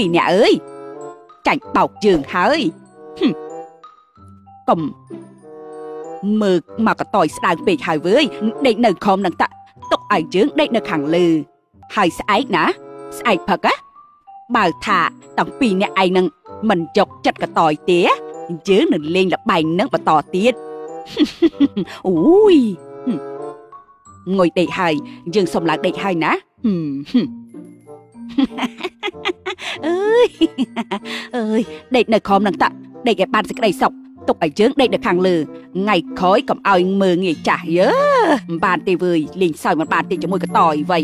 អើយពីរអ្នកអើយចាញ់បោកយើងហើយកុំមើលមកកតយស្ដាងពេកហើយវើយដេកនៅខំនឹងតាទុកឲ្យយើងដេកនៅខាងលើហើយស្អែកណា ស្អែកផឹកណាបើថាតាំងពីអ្នកឯងនឹងមិនចុកចិត្តកតយទេយើងនឹងលេងលបែងនឹងបន្តទៀតអូយងុយដេកហើយយើងសុំឡើងដេកហើយណា អើយអើយដេកនៅខំនឹងតាដេកឲ្យបានសេចក្តីសុខទុកឲ្យយើងដេកនៅខាងលើថ្ងៃក្រោយកុំឲ្យមើងងាយចាស់យើមិនបានទេវើយលេងសើចមិនបានទេជាមួយកតយវៃ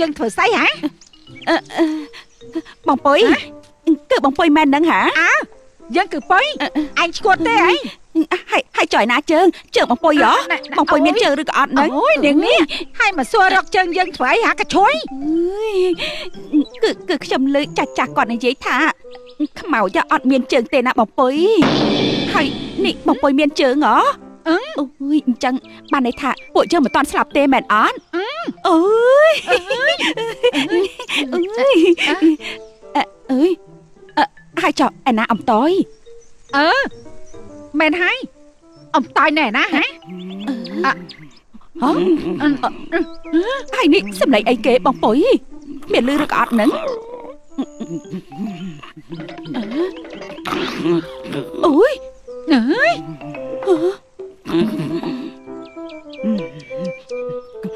យើងធ្វើស្អីហ៎បងពុយគឺបងពុយមែនហ្នឹងហាអើយើងគឺពុយអញឈួតទេអីហើយហើយចុយណាជើងជើងបងពុយហ៎បងពុយមានជើងឬក៏អត់ហ្នឹងអូយនាងនេះហើយមកសួររកជើងយើងធ្វើអីហាកឈួយគឺគឺខ្ញុំលើចាស់ចាស់គាត់និយាយថាខ្មោចអត់មានជើងទេណាបងពុយហើយនេះបងពុយមានជើងហ៎អឺអូយអញ្ចឹងបានន័យថាពួកយើងមិនតាន់ស្លាប់ទេមែនអត់អើ យអើយអើយហើយចុះឯណាអំតយអឺមែនហើយអំតយណែណាហ៎ហ៎ហើយនេះសម្លេង អីគ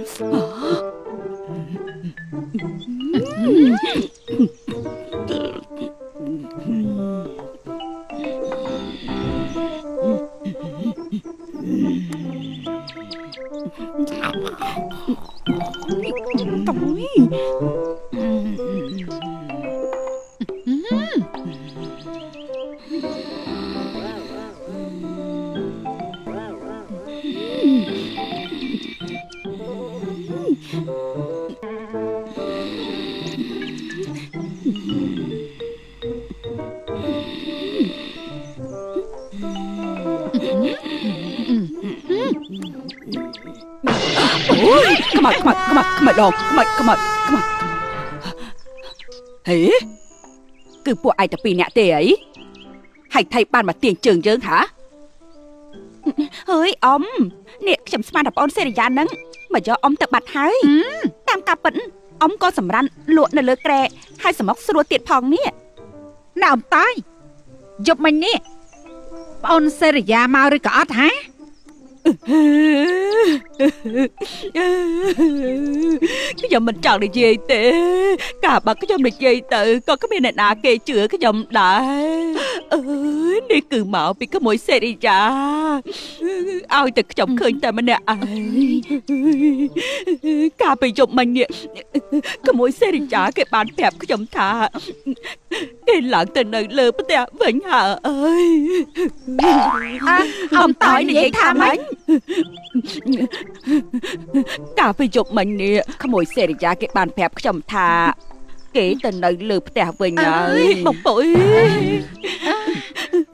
េ បងពុយមានលឺឬក៏អត់ហ្នឹងអូយអើយដងខ្មោចខ្មោចខ្មោចហេគឺពួកឯងតែពីរនាក់ទេអីហើយថៃបានមកទាញជើងយើងថាហើយអ៊ំនេះខ្ញុំស្មានតែបងអូនសេរីយ៉ាហ្នឹង មកយកអ៊ំទៅបាត់ហើយតាមការពិតអ៊ំក៏សម្រានលក់នៅលើក្រែហើយសមុកស្រួលទៀតផងនេះណែអ៊ំតាយយប់មិញនេះបងអូនសេរីយ៉ាមកឬក៏អត់ហា ខ្ញុំមិនចង់និយាយទេកាលបើខ្ញុំនិយាយទៅក៏គ្មានអ្នកណាគេជឿខ្ញុំដែរអើយនេះគឺមកពីក្មួយសេរីយ៉ាឲ្យតែខ្ញុំឃើញតែម្នាក់ឯ ងកាលពីយប់មិញនេះក្មួយសេរីយ៉ាគេបានប្រាប់ខ្ញុំថាគេឡើងទៅនៅលើផ្ទះវិញហើយ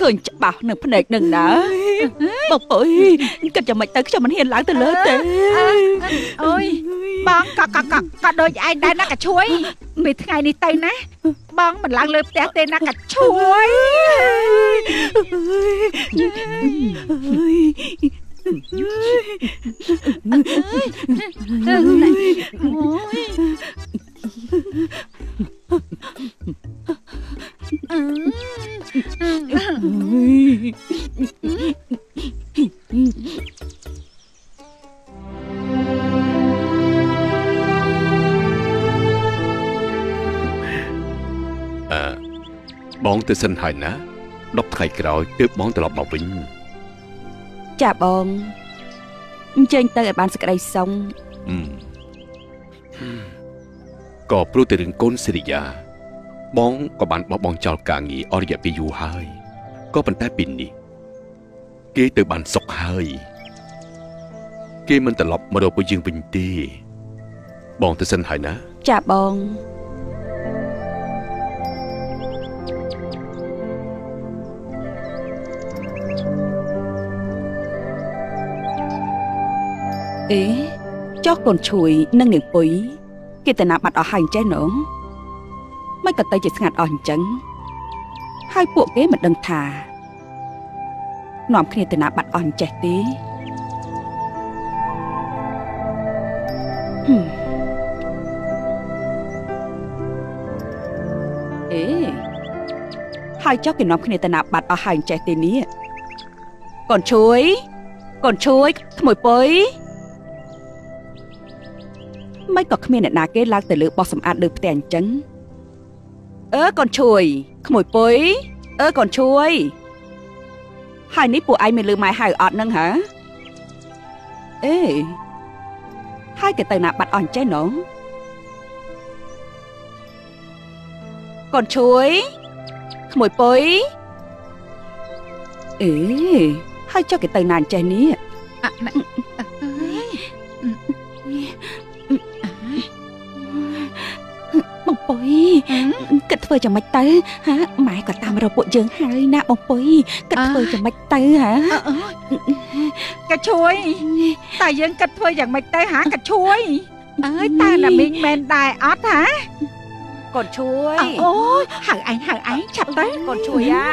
ឃើញច្បាស់នៅភ្នែកនឹងណាបងពុយគិតយ៉ាងម៉េចទៅខ្ញុំមិនហ៊ានឡើងទៅលើទេអូយបងក៏ក៏ក៏ក៏ដូចឯងដែរណាកាឈួយមេថ្ងៃនេះទៅណាបងមិនឡើងលើផ្ទះទេណាកាឈួយអូយ ណា10ថ្ងៃក្រោយទើបបងត្រឡប់មកវិញចាបងអញ្ជើញទៅឲ្យបានសេចក្តីសុំអឺក៏ព្រោះតែរឿងកូនសិរិយា បងក៏បានបោះបង់ចោលការងារអស់រយៈពេលយូរហើយក៏ប៉ុន្តែពេលនេះ គេទៅបានសុខហើយ គេមិនត្រឡប់មករកពួកយើងវិញទេបងទៅសិនហើយណា ចាបង អេចុះកូនឈួយនិងនាងពុយគេតាណាបាត់អស់ហើយអញ្ចេះណងមិនក៏ទៅជាស្ងាត់អស់អញ្ចឹងហើយពួកគេមិនដឹងថានាំគ្នាតាណាបាត់អស់អញ្ចេះទេហឹមអេហើយចុះគេនាំគ្នាតាណាបាត់អស់ហើយអញ្ចេះទេនេះកូនឈួយកូនឈួយក្មួយពុយ មិនក៏គ្មានអ្នកណាគេឡើងទៅលើបោះសម្អាតលើផ្ទះអញ្ចឹងអើកូនឈួយក្មួយពុយអើកូនឈួយហើយនេះពួកឯងមានលឺម៉ែហៅអត់នឹងហ៎អេហើយគេទៅណាបាត់អស់អញ្ចឹងណងកូនឈួយក្មួយពុយអេហើយចុះគេទៅណាអញ្ចេះនេះ ពុយគិតធ្វើយ៉ាងម៉េចទៅហាម៉ែក៏តាមរកពួកយើងហើយណាបងពុយគិតធ្វើយ៉ាងម៉េចទៅហាអើអើយកញ្ជួយតែយើងគិតធ្វើយ៉ាងម៉េចទៅហាកញ្ជួយអើយតើណាមីងមែនដែរអត់ហាកូនជួយអូយហៅឯងហៅឯងឆាប់ទៅកូនជួយអា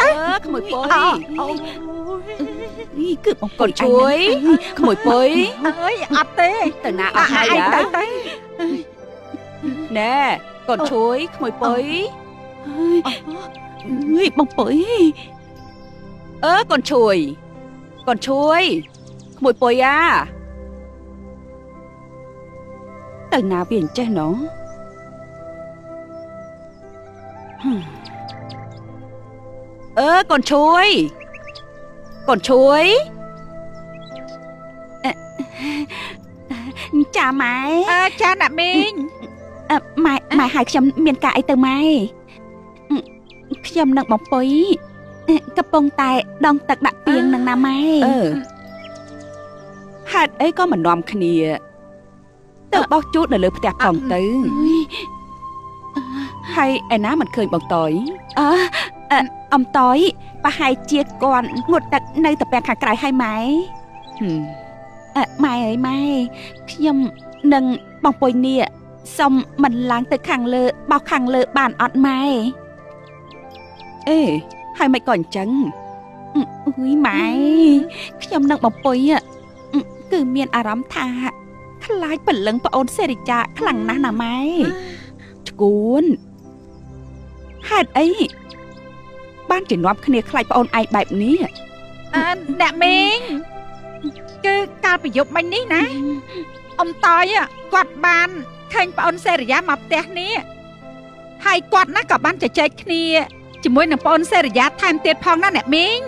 អើក្មួយពុយអូអូនេះគឺបងកូនជួយក្មួយពុយអើយអត់ទេទៅណាអស់ហើយឯងទៅហ៎ទៅ ណែកូនជួយក្មួយពុយអើយបងពុយអើកូនជួយកូនជួយក្មួយពុយអាទៅណាវាអញ្ចេះណងហឹមអើកូនជួយកូនជួយអឺចាម៉ែអើចាណាមីងអឺ ម៉ែម៉ែហៅខ្ញុំមានការអីទៅម៉ែអឺខ្ញុំនឹងបងពុយអឺកំពុងតែដងទឹកដាក់ពីងនឹងណាម៉ែអឺហេតុអីក៏មិននាំគ្នា ទៅបោះជូតនៅលើផ្ទះផងទៅហើយឯណាមិនឃើញបងតយអឺអឺអំតយប្រហែលជាគាត់ងូតទឹកនៅតែពាំងខាងក្រៅហើយម៉ែហឹមអឺម៉ែអើយម៉ែខ្ញុំនឹងបងពុយនេះ សុំមិនឡើងទៅខាងលើបោះខាងលើបានអត់ម៉ែអេហើយមិនក៏អញ្ចឹងអុយម៉ែខ្ញុំនឹងបំពុយគឺមានអារម្មណ៍ថាខ្លាចពលឹងប្អូនសេរីចាខ្លាំងណាស់ណាម៉ែឈួនហេតុអីបានជំនួបគ្នាខ្លាចប្អូនឯងបែបនេះអឺអ្នកមីងគឺកាលប្រយុទ្ធមិញនេះណាអ៊ំតយគាត់បាន ឃើញប្អូនសេរីយ៉ាមកផ្ទះនេះហើយគាត់ណាក៏បានជជែកគ្នាជាមួយនឹងប្អូនសេរីយ៉ាថែមទៀតផងណាអ្នកមីង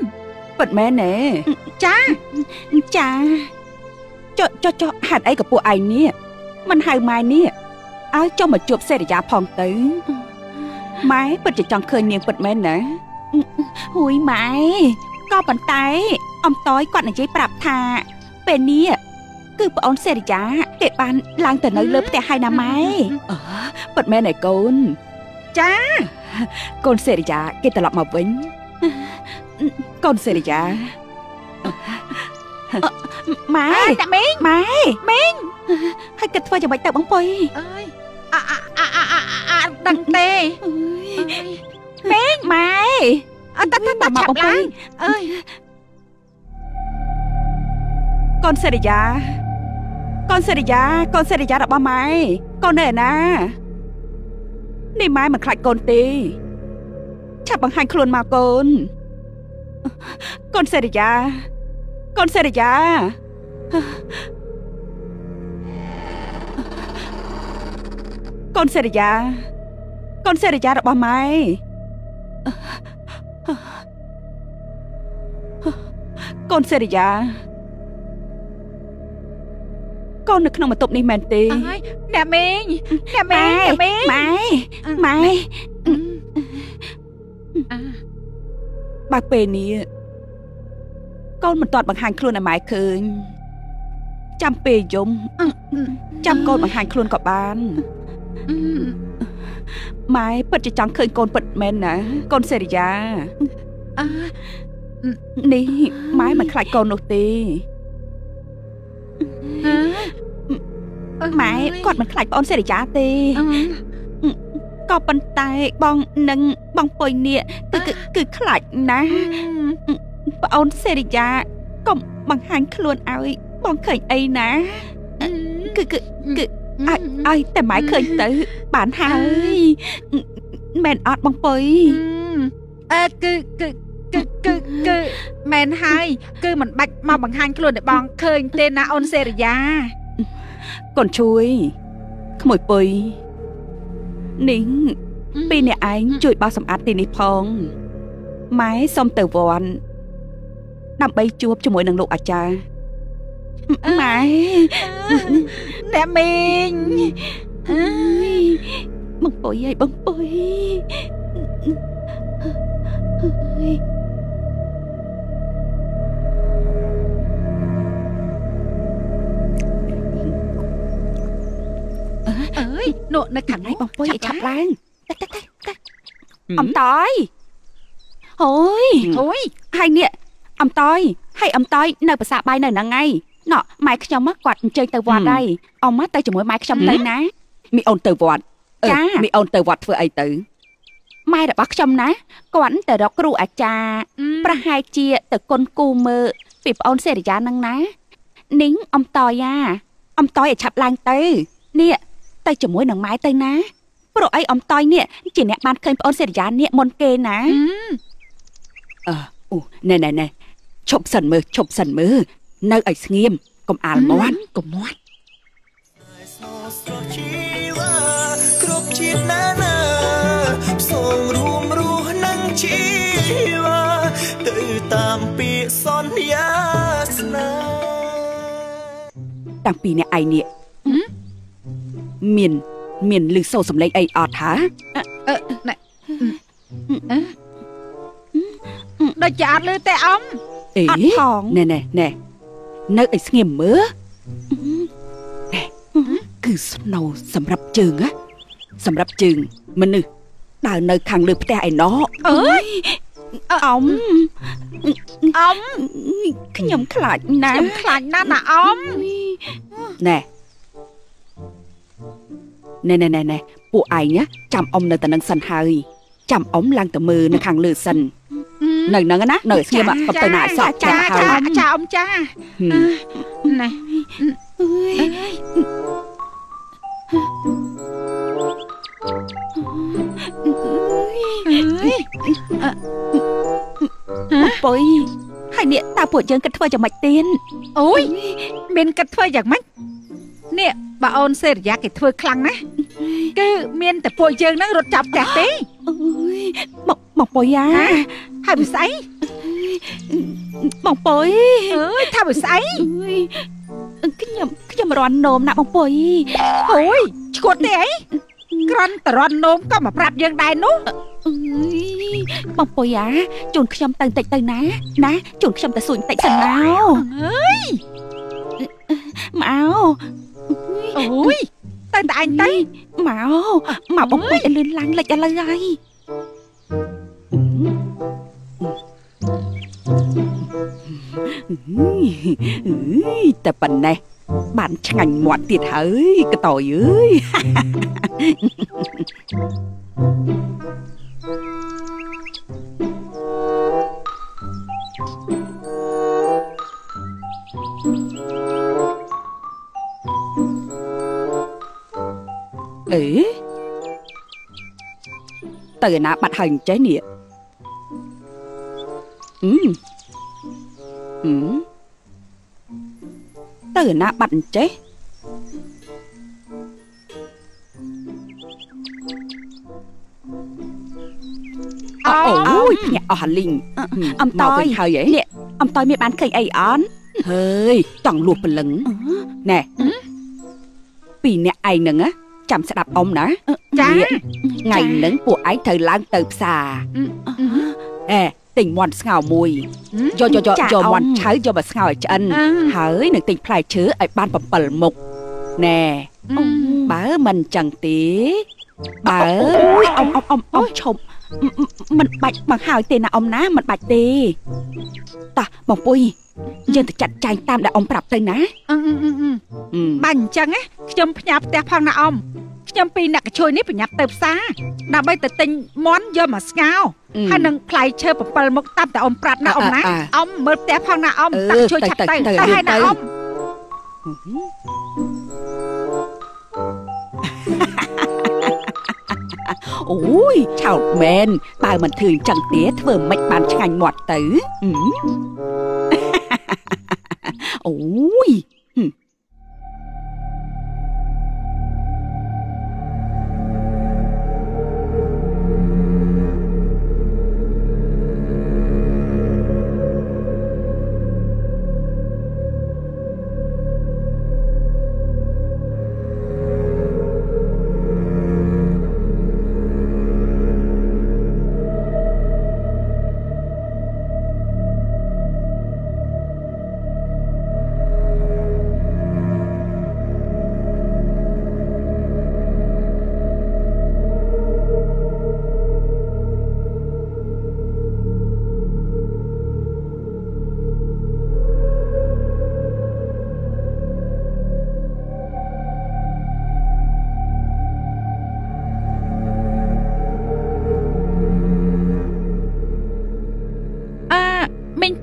ពិតមែនទេចាចាចុះចុះចុះហេតុអីក៏ពួកឯងនេះមិនហៅម៉ែនេះឲ្យចុះមកជួបសេរីយ៉ាផងទៅម៉ែពិតជាចង់ឃើញនាងពិតមែនណាហួយម៉ែក៏ប៉ុន្តែ អំតយគាត់និយាយប្រាប់ថាពេលនេះ គឺប្អូនសេរីយ៉ាគេបានឡើងទៅនៅលើផ្ទះហើយណាម៉ែអឺពិតមែនឯកូនចាកូនសេរីយ៉ាគេត្រឡប់មកវិញកូនសេរីយ៉ាម៉ែអើយអ្នកមីងម៉ែម៉េងហើយគិតធ្វើយ៉ាងម៉េចទៅបងពុយអើយអអអអអអអដឹងទេម៉េងម៉ែអត់តតតឆាប់ឡើងអើយកូនសេរីយ៉ា กอนเซริยากอนเซริยาดับบ้าไหมกอนเน่นะนี่ไม้เหมือนคลัดกนตีฉับบังหันคลวนมาโกนกอนเซริยากอนเซริยากอนเสริยากอนเสริยาหรอบ่ไหมกอนเสริยา កូននៅក្នុងបន្ទប់នេះមែនទេអើយអ្នកមីងអ្នកមីងអ្នកមីងម៉ែម៉ែអឺអឺបើពេលនេះកូនមិនទាន់បង្ហាញខ្លួនឲ្យម៉ែឃើញចាំពេលយំចាំកូនបង្ហាញខ្លួនក៏បានអឺម៉ែពិតជាចង់ឃើញកូនពិតមែនណាកូនសេរីយ៉ាអឺនេះម៉ែមិនខ្លាចកូននោះទេអឺ ម៉ែគាត់មិនខ្លាចប្អូនសេរីយ៉ាទេអឺក៏ប៉ុន្តែបងនឹងបងពុយនេះគឺគឺគឺខ្លាចណាស់ប្អូនសេរីយ៉ាកុំបង្ហាញខ្លួនឲ្យបងឃើញអីណាគឺគឺគឺឲ្យឲ្យតែម៉ែឃើញទៅបានហើយមែនអត់បងពុយអឺគឺគឺ គឺគឺគឺមែនហើយ គឺមិនបាច់មកបង្ហាញខ្លួនឲ្យបងឃើញទេណាអូនសេរីយ៉ាកូនជួយក្មួយពុយនីងពីរអ្នកឯងជួយបោសសម្អាតទីនេះផងម៉ែសុំទៅវត្តដើម្បីជួបជាមួយនឹងលោកអាចារ្យម៉ែអ្នកមីងអើយបងពុយអើយបងពុយអើយ អើយនោះនៅខាងណៃនេះបងពុយឲ្យឆាប់ឡើងតែតែតែអ៊ំអំតយអូយអូយហើយនេះអំតយហើយអំតយនៅភាសាបាយនៅហ្នឹងហើយណ៎ម៉ែខ្ញុំមកគាត់អញ្ជើញទៅវត្តហើយអមមកទៅជាមួយម៉ែខ្ញុំទៅណាមីអូនទៅវត្តចាមីអូនទៅវត្តធ្វើអីទៅម៉ែរបស់ខ្ញុំណាគាត់ទៅរកគ្រូអាចារ្យប្រហែលជាទៅគុនគូមើលពីប្អូនសេរីយ៉ានឹងណានីងអំតយយ៉ាអំតយឲ្យឆាប់ឡើងទៅនេះ ទៅជាមួយនឹងម៉ែទៅណាព្រោះអីអំតយនេះជាអ្នកបានឃើញប្អូនសេរីយ៉ានេះមុនគេណាអឺអូណែណែណែឈប់សិនមើលឈប់សិនមើលនៅឲ្យស្ងៀមកុំអាលមាត់កុំមាត់ស្នោស្រស់ជីវ៉ាគ្រប់ជាតិណាណាសូមរួមរស់នឹងជីវ៉ាទៅតាមពាក្យសន្យាស្នេហ៍តាំងពីអ្នកឯងនេះ មានមានលឺសូរសំឡេងអីអត់ហាអឺណែដូចជាអត់លឺទេអ៊ំអេអត់ផងណែណែណែនៅឲ្យស្ងៀមមើលណែគឺស្នូសម្រាប់ជើងណាសម្រាប់ជើងមនុស្សដើរនៅខាងលើផ្ទះឯណោះអើយអ៊ំអ៊ំខ្ញុំខ្លាចណាស់ខ្ញុំខ្លាចណាស់ណាអ៊ំណែ ណែណែណែណែពួកឯងណាចាំអ៊ំនៅតែនឹងសិនហើយចាំអ៊ំឡើងទៅមើលនៅខាងលើសិននៅហ្នឹងណានៅឲ្យស្ងៀមអត់កុំទៅណាឲ្យសោកចាចាចាហើយចាអ៊ំចាហឹមណែអើយបងពុយហើយនេះតើពួកយើងគិតធ្វើយ៉ាងម៉េចទៀតអូយមានគិតធ្វើយ៉ាងម៉េច នេះបើអូនសេរីយ៉ាគេធ្វើខ្លាំងណាស់គឺមានតែពួកយើងហ្នឹងរត់ចាប់ផ្ទះទេអើយបងបងពុយយ៉ាហើយវាស្អីបងពុយអើយថាវាស្អីអើយខ្ញុំខ្ញុំរន់នោមណាស់បងពុយអូយឈួតទេអីក្រាន់តរន់នោមក៏មកប្រាប់យើងដែរនោះអើយបងពុយយ៉ាជូនខ្ញុំទៅបន្តិចទៅណាណាជូនខ្ញុំទៅសួយបន្តិចសិនមកអើយមក អូយទៅតែអញទៅមកមកបងពុយឲ្យលឿនឡើងលិចឥឡូវហើយអើយតែប៉ុណ្ណេះបានឆ្ងាញ់មាត់ទៀតហើយកតយអើយ អេទៅឯណាបាត់ហើយអញ្ចេះនេះអឺអឺទៅឯណាបាត់អញ្ចេះអូអូយភ្ញាក់អស់អាលីងអំតមកយវិញហើយហ៎នេះអំតយមានបានឃើញអីអន់ហើយចង់លួសព្រលឹងណែពីអ្នកឯងហ្នឹងណា ចាំស្ដាប់អ៊ំណាចាថ្ងៃហ្នឹងពួកឯងត្រូវឡើងទៅផ្សារអេទិញមាន់ស្ងោរមួយយកយកយកយកមាន់ឆៅយកមកស្ងោរឲ្យឆ្អិនហើយនឹងទិញផ្លែឈើឲ្យបាន7មុខណែបើមិនចឹងទេបើអូយអ៊ំអ៊ំអ៊ំអ៊ំឈប់មិនបាច់មកហើយទេណាអ៊ំណាមិនបាច់ទេតោះបងពុយ យើងទៅចាត់ចែងតាមដែលអ៊ំប្រាប់ទៅណាអឺអឺអឺអឺអឺបាញ់អញ្ចឹងណាខ្ញុំផ្ញើផ្ទះផងណាអ៊ំខ្ញុំពីរអ្នកកជួយនេះប្រញាប់ទៅផ្សារដើម្បីទៅទិញមាន់យកមកស្ងោរហើយនឹងផ្លែឈើ7មុខតាមតែអ៊ំប្រាប់ណាអ៊ំណាអ៊ំមើលផ្ទះផងណាអ៊ំតាក់ជួយឆាប់ទៅទៅហើយណាអ៊ំអូយឆោតមែនបើមិនធ្វើអញ្ចឹងទេធ្វើមិនបានឆ្ងាញ់មាត់ទៅហឹមអូ យអឺ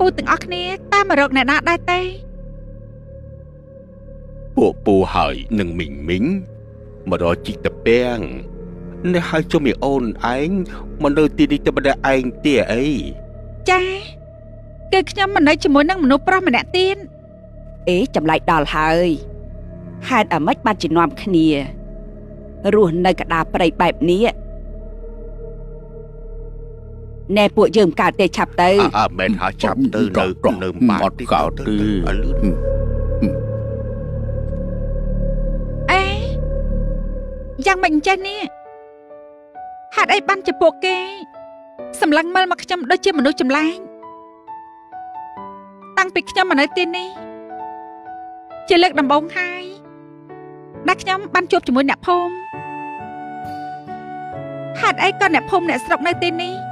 ពូទាំងអស់គ្នាតាមមករកអ្នកណាដែរទេពួកពូហើយនឹងមីងមីងមករកជីកតពាំងនេះហើយជុំមីអូនឯងមកនៅទីនេះតែម្ដងឯងទៀតអីចាគឺខ្ញុំមិននៅជាមួយនឹងមនុស្សប្រុសម្នាក់ទៀតអេចម្លែកដល់ហើយហេតុអ្មិចបានជំនុំគ្នារស់នៅកដាលព្រៃបែបនេះ ណែពួកយើងកើតទេឆាប់ទៅអើអើមែនហើយចាប់ទៅនៅនៅបាត់ទីកោទៅទៅឲ្យលឿនអេយ៉ាងមិនអញ្ចឹងនេះហេតុអីបានជាពួកគេសម្លឹងមើលមកខ្ញុំដូចជាមនុស្សចម្លែកតាំងពីខ្ញុំមកនៅទីនេះជាលើកដំបូងហើយដែលខ្ញុំបានជួបជាមួយអ្នកភូមិហេតុអីក៏អ្នកភូមិអ្នកស្រុកនៅទីនេះ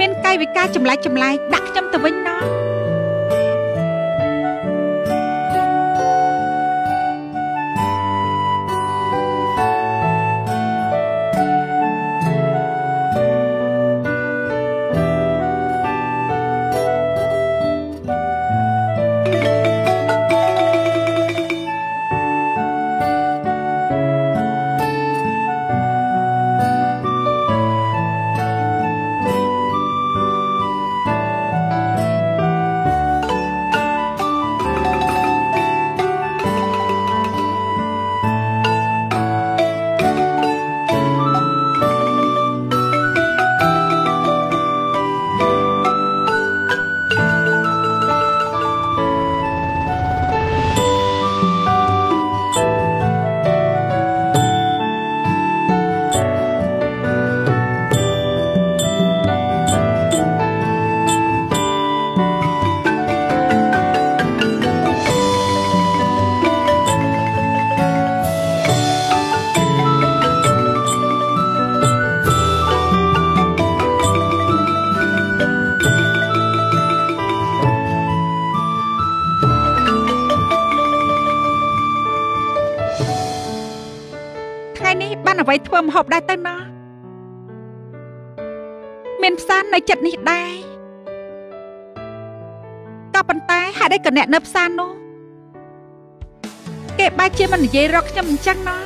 មានកាយវិការចម្លែកចម្លែកដាក់ខ្ញុំទៅវិញណោះ ធ្វើម្ហូបដែរទៅណោះមានផ្សារនៅចិត្តនេះដែរក៏ប៉ុន្តែហេតុអីក៏អ្នកនៅផ្សារនោះគេបែរជាមិននិយាយរកខ្ញុំអញ្ចឹងណោះ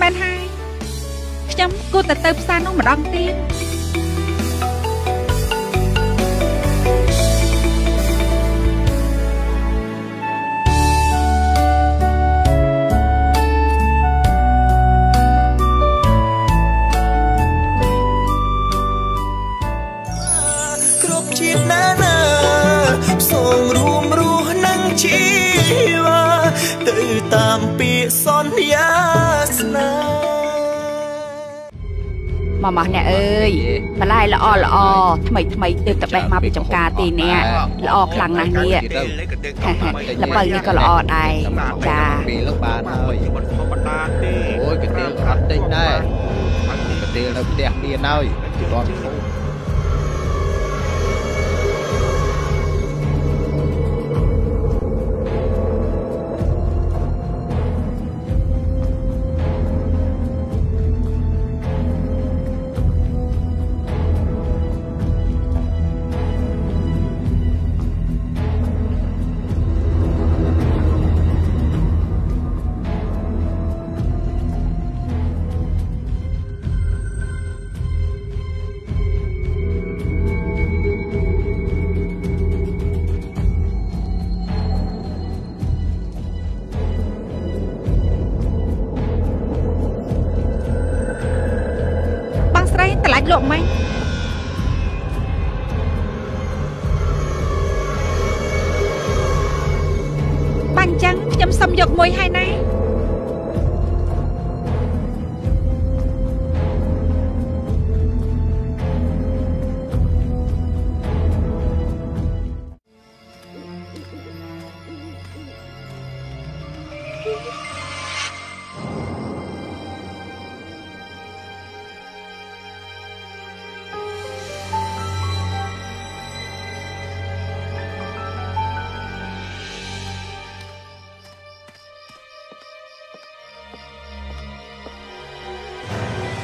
មែនហើយខ្ញុំគួរតែទៅផ្សារនោះម្ដងទៀត ម៉ាម៉ាស់អ្នកអើយបន្លែល្អល្អថ្មីថ្មីទើបតែបេះមកពីចំការទីនេះល្អខ្លាំងណាស់នេះល្បើនេះក៏ល្អដែរចាពីលោកបានហើយមិនធម្មតាទេអូយកាទៀលក៏អត់តិចដែរកាទៀលនៅផ្ទះមានហើយរាល់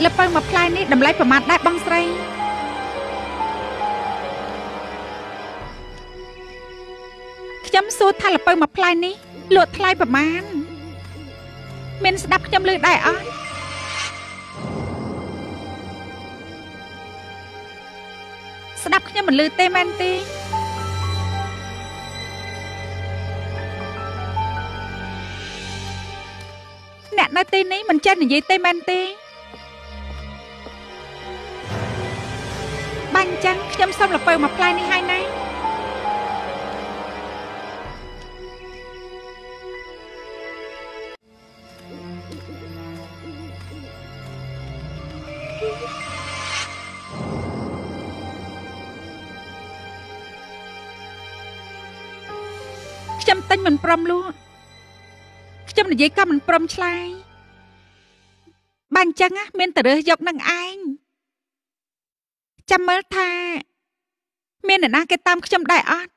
លពៅមួយផ្លែនេះតម្លៃប្រមាណដែរបងស្រីខ្ញុំសួរថាលពៅមួយផ្លែនេះលក់ថ្លៃប្រមាណមានស្ដាប់ខ្ញុំលើដែរអត់ស្ដាប់ខ្ញុំមិនលឺទេមែនទេអ្នកនៅទីនេះមិនចេះនិយាយទេមែនទេ បាញ់ចឹងខ្ញុំសុំលពៅមួយផ្លែនេះហើយណាខ្ញុំទិញមិនព្រមលក់ខ្ញុំនិយាយក៏មិនព្រមឆ្លើយបាញ់ចឹងណាមានតែរើសយកនឹងឯង ចាំមើលថា មានអ្នកណាគេតាមខ្ញុំដែរអត់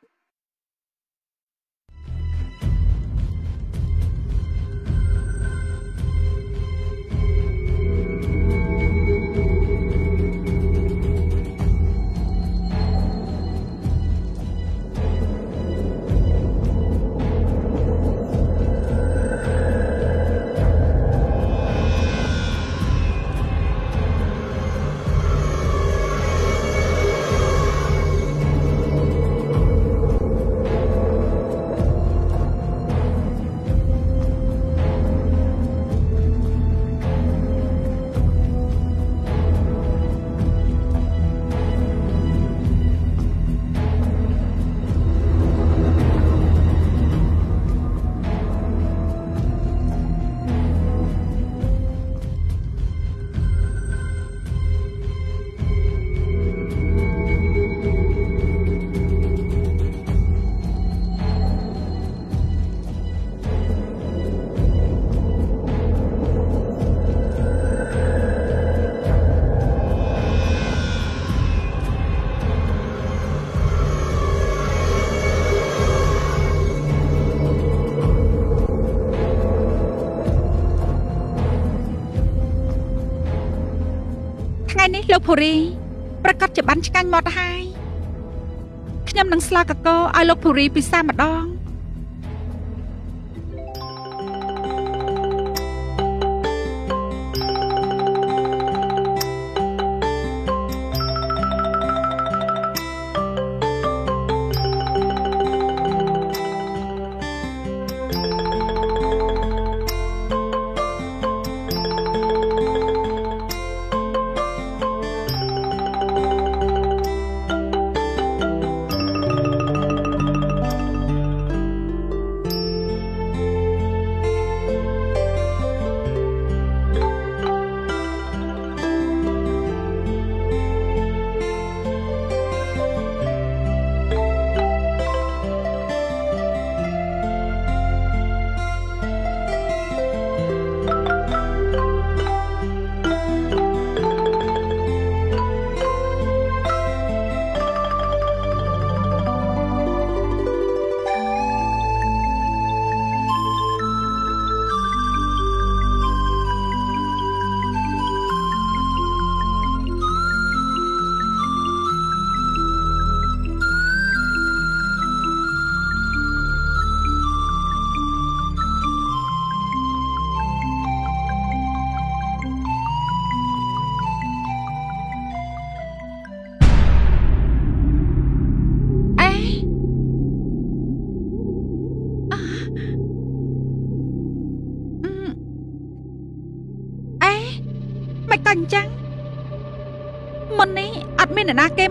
ភូរីប្រកាសជាបានឆ្កាញ់មកទៅហើយខ្ញុំនឹងស្លាកកោឲ្យលោកភូរីពិសាម្ដង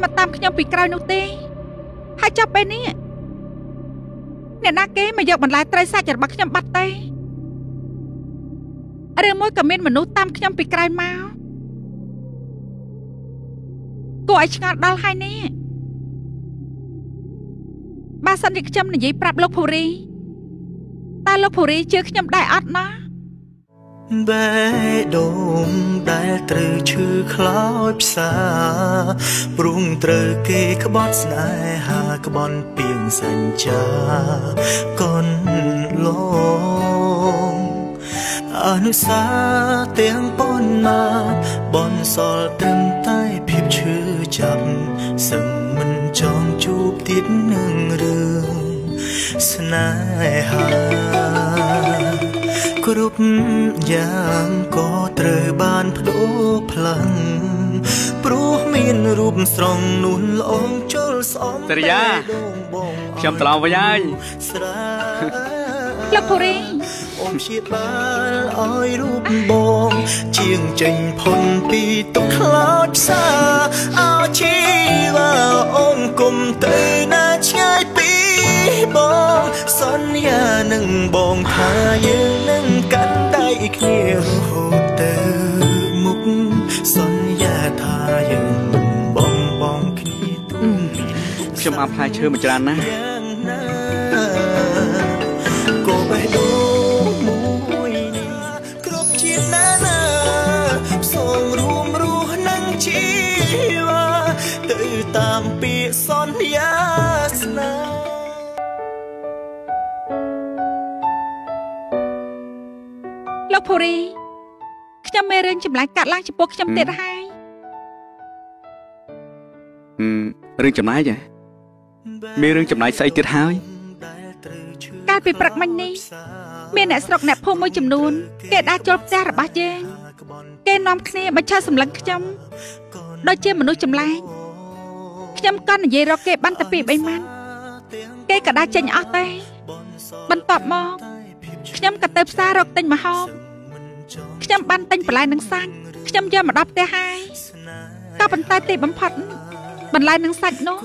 មកតាមខ្ញុំពីក្រោយនោះទេហើយចាប់ពេលនេះអ្នកណាគេមកយកបន្លែត្រីសាច់របស់ខ្ញុំបាត់ទេឬមួយក៏មានមនុស្សតាមខ្ញុំពីក្រោយមកគួរឲ្យឆ្ងល់ដល់ហើយនេះបើសិនជាខ្ញុំនិយាយប្រាប់លោកភូរីតើលោកភូរីជឿខ្ញុំដែរអត់ណា បេះដូងដែលត្រូវឈឺខ្លោចផ្សាព្រុងត្រូវគេក្បត់ស្នេហាក្បន់ពីងសញ្ចាកូនលងអនុសាទាំងប៉ុនណាបនសល់ត្រឹមតែភាពឈឺចាប់សឹងមិនចង់ជួបទៀតនឹងរឿងស្នេហា គ្រប់យ៉ាងក៏ត្រូវបានបដូរផ្លាំងព្រោះមានរូបស្រងនួនល្អងជុលស្អំតរិយាខ្ញុំត្រឡប់វិញហើយស្រាលោកពូរីអូនជាបាលឲ្យរូបបង ជាងចេញផុនពីទុកខ្លោចផ្សាអោជីវ៉ាអូនគុំទៅណាឆ្ងាយពីបងសន្យានឹងបងថាយើងនឹង កាន់ដៃគ្នារហូតទៅមុខសន្យាថាយើងមិនបងបងគ្នាខ្ញុំអាប់ផ្លែឈើមួយច្រើនណាស់ មានរឿងចម្លែកកាត់ឡើងចំពោះខ្ញុំទៀតហើយហឹមរឿងចម្លែកហ៎មានរឿងចម្លែកស្អីទៀតហើយកាលពីព្រឹកមិញនេះមានអ្នកស្រុកអ្នកភូមិមួយចំនួន គេដើរចូលផ្ទះរបស់យើងគេនាំគ្នាបញ្ឆោតសម្លឹងខ្ញុំដូចជាមនុស្សចម្លែកខ្ញុំក៏និយាយរកគេបានតែពី3ម៉ាត់គេក៏ដើរចេញអស់ទេបន្ទាប់មកខ្ញុំក៏ទៅផ្សាររកទិញម្ហូប ខ្ញុំបានទិញបន្លែនឹងសាច់ខ្ញុំយកមកដល់ផ្ទះហើយក៏ប៉ុន្តែទីបំផុតបន្លែនឹងសាច់នោះ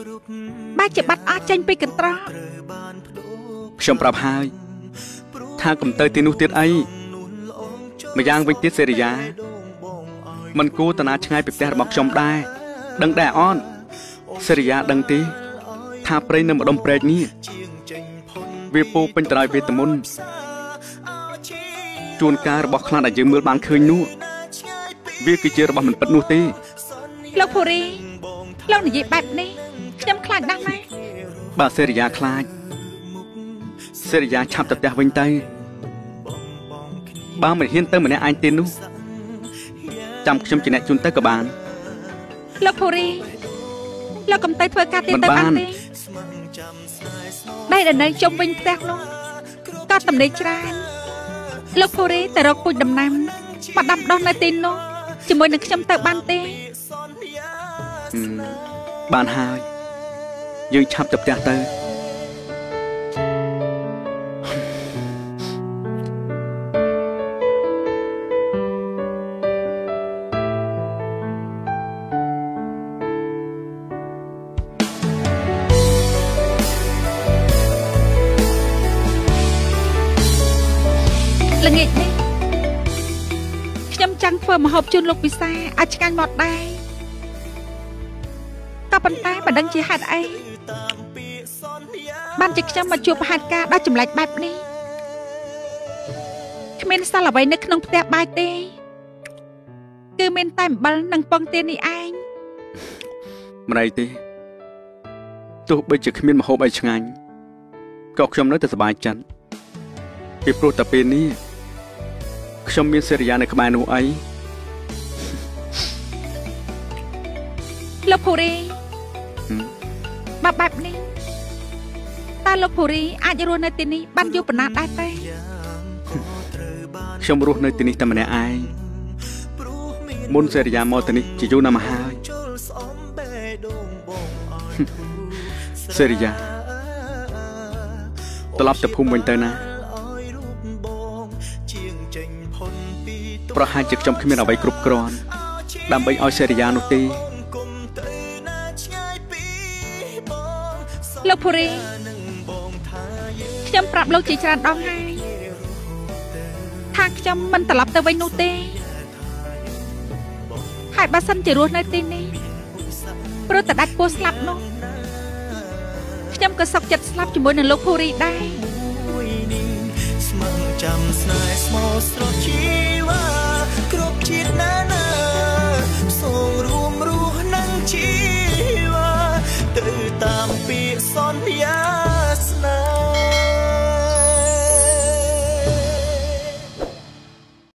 បែរជាបាត់អស់ចេញពីកន្ត្រកខ្ញុំប្រាប់ហើយថាកុំទៅទីនោះទៀតអីម្យ៉ាងវិញទៀតសេរីយ៉ាมันគួរតាណាឆ្ងាយពីផ្ទះរបស់ខ្ញុំដែរដឹងដែរអត់សេរីយ៉ាដឹងទេថាព្រៃនៅម្ដុំព្រែកនេះវាពោពេញទៅដោយវេទមន្ត ជួនកាលរបស់ខ្លាដែលយើងមើលបានឃើញនោះវាគឺជារបស់មិនពិតនោះទេលោកភូរីលោកនិយាយបែបនេះខ្ញុំខ្លាចណាស់ណាបើសេរីយ៉ាខ្លាចសេរីយ៉ាឆាប់ទៅផ្ទះវិញទៅបើមិនហ៊ានទៅម្នាក់ឯងទេនោះចាំខ្ញុំជាអ្នកជូនទៅក៏បានលោកភូរីលោកកំទៅធ្វើការទៀតទៅបានទេដៃដែលនៅជុំវិញផ្ទះនោះក៏តំណេច្រើន លោកភូរីទៅរកពូជដំណាំមកដាំដុះនៅទីនោះជាមួយនឹងខ្ញុំទៅបានទេបានហើយយើងឆាប់ទៅផ្ទះទៅ ធ្វើម្ហូបជូនលោកពិសាឲ្យឆ្ងាញ់មកដែរក៏ប៉ុន្តែមិនដឹងជាហេតុអីបានជាខ្ញុំមកជួបហេតុការណ៍ដ៏ចម្លែកបែបនេះគ្មានសល់អ្វីនៅក្នុងផ្ទះបាយទេគឺមានតែអំបិលនិងពងទានេះឯងមិនអីទេទោះបីជាគ្មានម្ហូបអីឆ្ងាញ់ក៏ខ្ញុំនៅតែសប្បាយចិត្តពីព្រោះតែពេលនេះ ខ្ញុំមានសេរីយ៉ានៅក្បែរនោះអីលោកភូរីបើបែបនេះតើលោកភូរីអាចរស់នៅទីនេះបានយូរប៉ុណ្ណាដែរទេខ្ញុំរស់នៅទីនេះតែម្នាក់ឯងមុនសេរីយ៉ាមកទីនេះជាយូរណាស់មកហើយសេរីយ៉ាត្រឡប់ទៅភូមិវិញទៅណា ប្រហែលជាខ្ញុំគ្មានអ្វីគ្រប់គ្រាន់ដើម្បីឲ្យសេរីយ៉ានោះទេលោកភូរីខ្ញុំប្រាប់លោកជាច្រើនដងហើយថាខ្ញុំមិនត្រឡប់ទៅវិញនោះទេហើយបើសិនជារស់នៅទីនេះព្រោះតែដាច់ពោះស្លាប់នោះខ្ញុំក៏សុខចិត្តស្លាប់ជាមួយនឹងលោកភូរីដែរស្មឹងចាំស្នេហ៍ស្មោះស្រស់ជី